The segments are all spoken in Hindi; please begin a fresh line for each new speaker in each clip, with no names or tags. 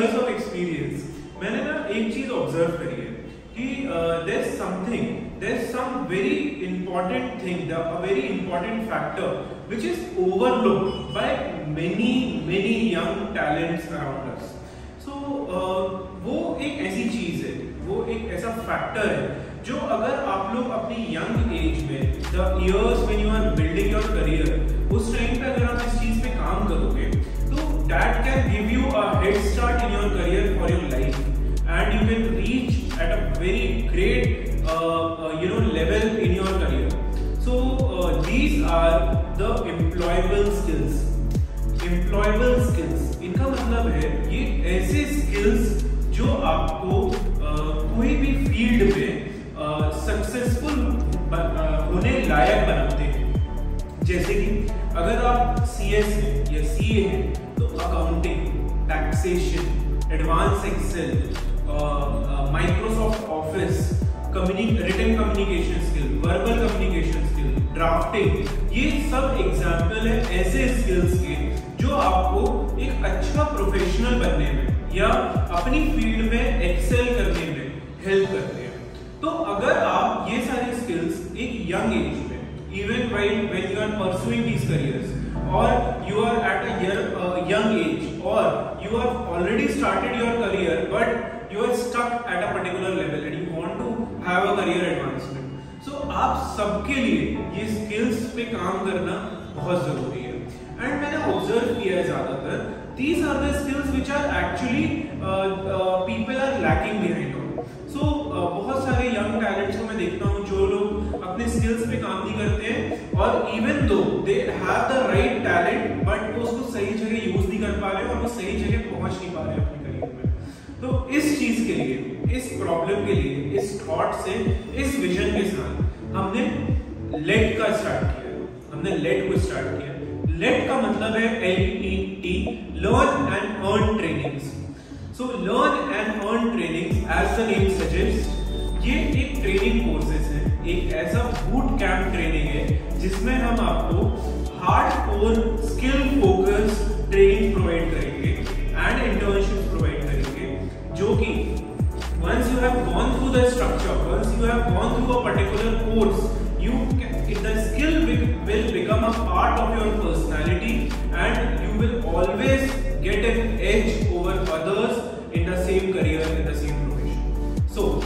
इयर्स ऑफ़ एक्सपीरियंस मैंने ना एक चीज़ ऑब्ज़र्व करी है कि there something there some very important thing a very important factor is overlooked by many many young talents around us. So uh, वो एक ऐसी चीज़ है वो एक ऐसा फैक्टर है जो अगर आप लोग अपनी यंग एज में the years when you are building your career उस टाइम पे अगर आप इस चीज़ पे काम करोगे तो that can give you a head start in your career for your life and you can reach at a very great you know level in your career so these are the employable skills employable skills इनका मतलब है, ये ऐसे स्किल्स जो आपको कोई भी फ़ील्ड में सक्सेसफुल होने लायक बनाते हैं। जैसे कि अगर आप सी एस हैं या सी ए हैं तो accounting taxation advance Excel Microsoft Office return communication skill verbal communication skill drafting ये सब एग्ज़ाम्पल है ऐसे स्किल्स के जो आपको एक अच्छा प्रोफेशनल बनने में या अपनी फ़ील्ड में एक्सेल करने में हेल्प करते हैं। तो अगर आप ये सारे स्किल्स एक यंग एज में even while when you are pursuing these careers और you are at a young age और you have already started your career but you are stuck at a particular level and you want to have a career advancement so आप सबके लिए ये स्किल्स पे काम करना बहुत ज़रूरी है। एंड मैंने ऑब्ज़र्व किया है ज़्यादातर। These are the skills which are के लिए, इस प्रॉब्लम के लिए, इस थॉट से, इस विजन के साथ हमने लेट का स्टार्ट किया। हमने लेट को स्टार्ट किया। लेट का मतलब है L E T learn and earn trainings so learn and earn trainings as the name suggest ये एक ट्रेनिंग कोर्सेज है। एक ऐसा बूट कैंप ट्रेनिंग है, जिसमें हम आपको hard core skill focus training provide करेंगे। And internship gone through the structure. Once you have gone through a particular course you the skill will become a part of your personality and you will always get an edge over others in the same career in the same profession. So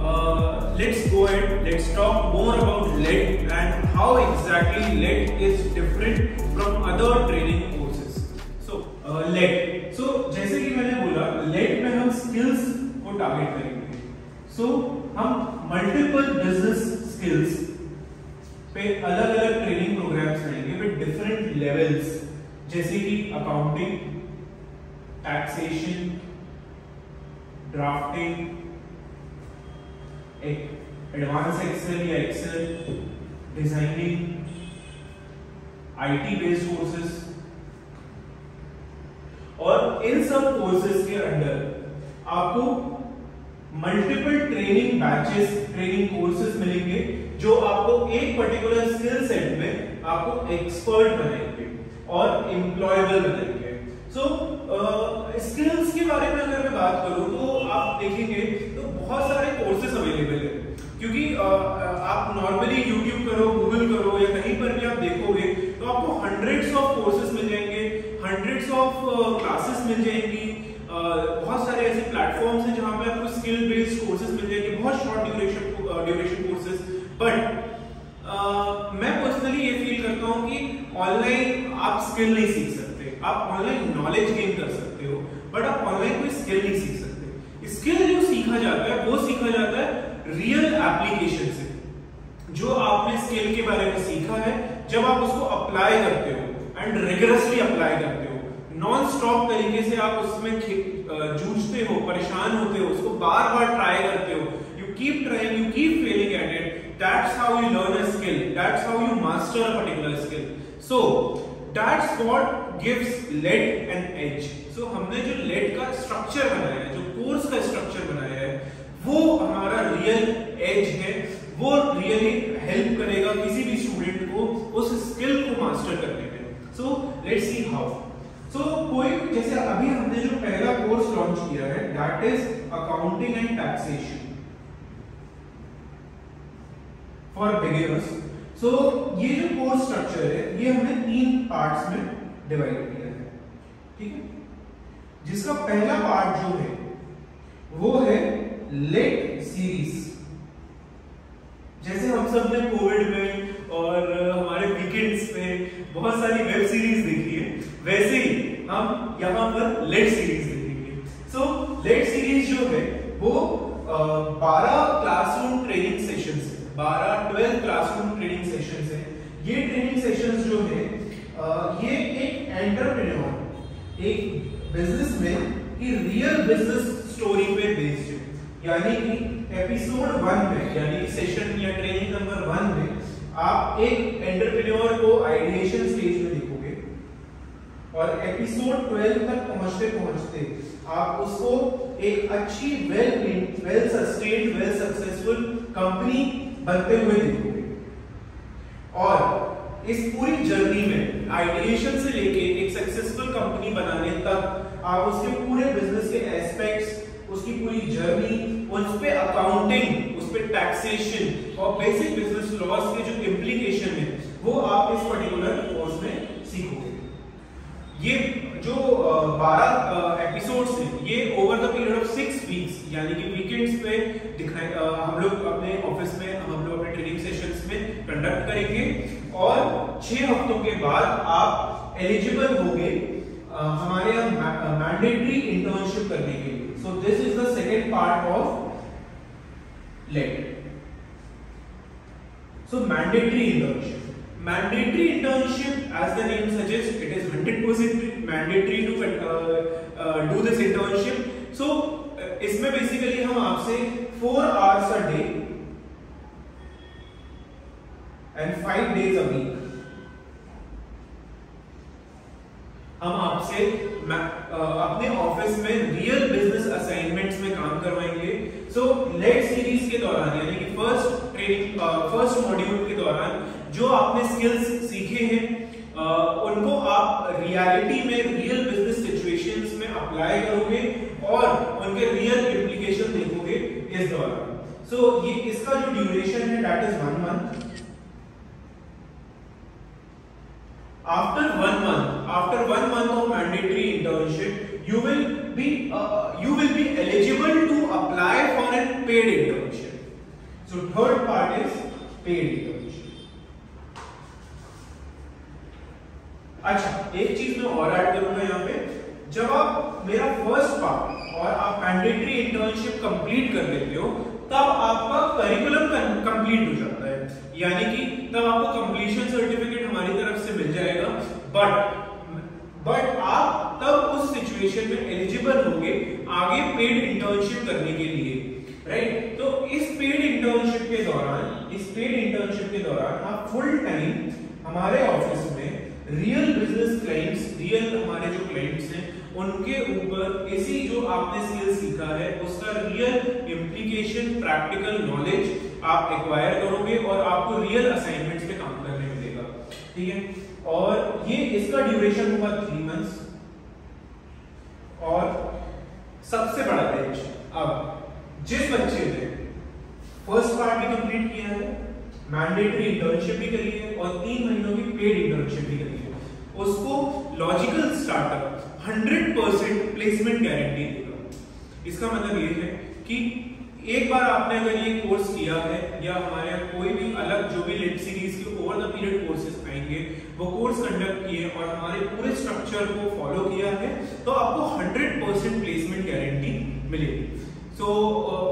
uh, let's go ahead. Let's talk more about lead and how exactly lead is different from other पे अलग अलग ट्रेनिंग प्रोग्राम्स रहेंगे विद डिफरेंट लेवल्स जैसे कि accounting taxation drafting advance Excel या Excel designing IT based courses और इन सब कोर्सेज के अंडर आपको multiple training batches training courses मिलेंगे जो आपको एक पर्टिकुलर स्किल सेट में आपको एक्सपर्ट बनाएँगे और एम्प्लॉयबल बनाएँगे। सो स्किल्स के बारे में अगर मैं बात करूँ तो आप देखेंगे तो बहुत सारे कोर्सेज अवेलेबल है। क्योंकि uh, आप नॉर्मली यूट्यूब करो गूगल करो या कहीं पर भी आप देखोगे तो आपको हंड्रेड्स ऑफ़ कोर्सेज मिल जाएँगे हंड्रेड्स ऑफ़ क्लासेस मिल जाएँगी। uh, बहुत सारे ऐसे प्लेटफॉर्म्स हैं जहाँ पे आपको स्किल बेस्ड कोर्सेज मिल जाएँगे बहुत short duration duration but uh, मैं पर्सनली ये फील करता हूँ कि ऑनलाइन आप स्किल नहीं सीख सकते। आप ऑनलाइन नॉलेज गेन कर सकते हो बट आप ऑनलाइन कोई स्किल नहीं सीख सकते। स्किल जो सीखा जाता है वो सीखा जाता है रियल एप्लीकेशन से। जो आपने स्किल के बारे में सीखा है जब आप उसको अप्लाई करते हो एंड रिगरसली अप्लाई करते हो नॉन स्टॉप तरीके से आप उसमें जूझते हो परेशान होते हो उसको बार बार ट्राई करते हो you keep trying you keep failing at it That's how you learn a skill. That's how you master a particular skill. So that's what gives lead an edge. So हमने जो lead का structure बनाया है, जो course का structure बनाया है, वो हमारा real edge है. वो really help करेगा किसी भी student को उस skill को master करने में. So let's see how. so, कोई जैसे अभी हमने जो पहला कोर्स लॉन्च किया है that is accounting and taxation for beginners so ये जो कोर्स स्ट्रक्चर है, ये हमने तीन पार्ट्स में डिवाइड किया है। ठीक है? जिसका पहला पार्ट जो है, वो है लेट सीरीज़ जैसे हम सबने कोविड में और हमारे वीकेंड्स में बहुत सारी वेब सीरीज़ देखी है, वैसे ही हम यहाँ पर लेट सीरीज़ देखेंगे। सो लेट सीरीज़ जो है, वो बारह क्लासरूम ट्रेनिंग बारह, ट्वेल्व क्लासरूम ट्रेनिंग सेशन है। ये ट्रेनिंग सेशन जो है ये एक एंटरप्रेन्योर एक बिजनेसमैन की रियल बिज़नेस स्टोरी पे बेस्ड है। यानी कि एपिसोड वन में, यानी सेशन या ट्रेनिंग नंबर वन में, आप एक एंटरप्रेन्योर को आइडिएशन स्टेज में देखोगे। और एपिसोड 12 तक पहुँचते पहुँचते आप उसको एक अच्छी well well sustained well successful company बनते हुए देखोगे। और इस पूरी जर्नी में आइडिएशन से लेके एक सक्सेसफुल कंपनी बनाने तक, आप उसके पूरे बिज़नेस के एस्पेक्ट्स उसकी पूरी जर्नी उस पे अकाउंटिंग उस पे टैक्सेशन और बेसिक बिज़नेस लॉस के जो इम्प्लीकेशन है, वो आप इस पर्टिकुलर कोर्स में सीखोगे। ये जो बारह एपिसोड्स हैं, ये over the period of six weeks यानी कि वीकेंड्स पे दिखाए हम लोग अपने ऑफ़िस में कंडक्ट करेंगे और छह हफ्तों के बाद आप एलिजिबल होंगे हमारे यहाँ मैंडेटरी इंटर्नशिप करने के लिए So this is the second part of let. So mandatory internship. Mandatory internship, as the name suggests, it is 100% mandatory to uh, uh, do this internship. So uh, इसमें basically हम आपसे four hours a day and five days a week हम आपसे अपने ऑफ़िस में रियल बिज़नेस असाइनमेंट्स में काम करवाएँगे। सो लेट सीरीज़ के दौरान यानी कि फ़र्स्ट ट्रेनिंग फ़र्स्ट मॉड्यूल के दौरान जो आपने स्किल्स सीखे हैं उनको आप रियलिटी में रियल बिज़नेस सिचुएशंस में अप्लाई करोगे और उनके रियल इम्प्लीकेशन देखोगे इस दौरान। सो so, ये इसका जो ड्यूरेशन है that is one month you will be uh, you will be eligible to apply for a paid internship. So third part is paid internship. अच्छा एक चीज़ मैं और ऐड करूँगा यहाँ पे। जब आप मेरा फ़र्स्ट पार्ट और आप मैंडेटरी इंटर्नशिप कंप्लीट कर लेते हो तब आपका करिकुलम कंप्लीट हो जाता है। यानी कि तब आपको कंप्लीशन सर्टिफिकेट हमारी तरफ़ से मिल जाएगा। बट बट सिचुएशन में एलिजिबल होंगे आगे पेड इंटर्नशिप करने के लिए राइट तो इस पेड इंटर्नशिप के दौरान, इस पेड इंटर्नशिप के दौरान आप फुल टाइम हमारे ऑफ़िस में रियल बिज़नेस क्लाइंट्स रियल हमारे जो क्लाइंट्स हैं, उनके ऊपर इसी जो आपने स्किल सीखा है, उसका रियल इम्प्लीकेशन प्रैक्टिकल नॉलेज आप एक्वायर करोगे और आपको रियल असाइनमेंट्स पे काम करने मिलेगा, ठीक है? और ये इसका ड्यूरेशन होगा थ्री मंथ्स और सबसे बड़ा पेज अब जिस बच्चे ने फ़र्स्ट पार्ट भी कंप्लीट किया है मैंडेटरी इंटर्नशिप भी करी है और तीन महीनों की पेड इंटर्नशिप भी करी है, उसको Logical Startup 100 percent placement guarantee देगा। इसका मतलब ये है कि एक बार आपने अगर ये कोर्स किया है या हमारे यहाँ कोई भी अलग जो भी लेट सीरीज़ के ओवर द पीरियड कोर्सेज आएँगे वो कोर्स कंडक्ट किए और हमारे पूरे स्ट्रक्चर को फॉलो किया है तो आपको 100 परसेंट प्लेसमेंट गारंटी मिलेगी। सो so,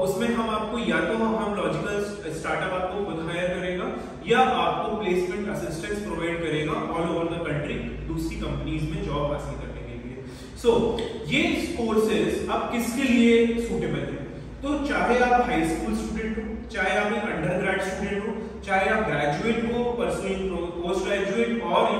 उसमें हम आपको या तो हम हम लॉजिकल स्टार्टअप आपको हायर करेगा या आपको प्लेसमेंट असिस्टेंस प्रोवाइड करेगा ऑल ओवर द कंट्री दूसरी कंपनीज़ में जॉब हासिल करने के लिए। सो so, ये कोर्सेज अब किसके लिए सुटेबल है? तो चाहे आप हाई स्कूल स्टूडेंट हो चाहे आप एक अंडर ग्रेड स्टूडेंट हो चाहे आप ग्रेजुएट हो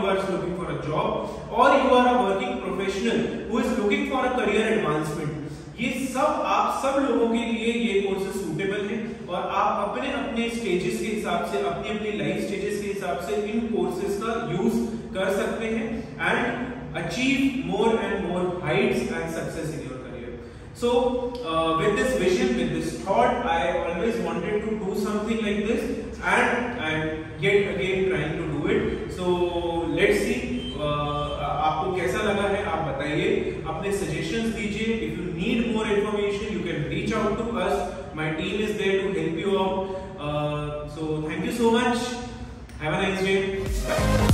you are looking for a job और you are a working professional who is looking for a career advancement ये सब आप सब लोगों के लिए ये कोर्सेज सूटेबल है और आप अपने अपने स्टेजेस के हिसाब से अपने अपने लाइफ स्टेजेस के हिसाब से इन कोर्सेज का यूज़ कर सकते हैं and achieve more and more heights and success in your career. So uh, with this vision, with this thought, I always wanted to do something like this and I'm yet again trying to do it. suggestions DJ. if you need more information you can reach out to us. My team is there to help you out. Uh, so thank you so much. Have a nice day.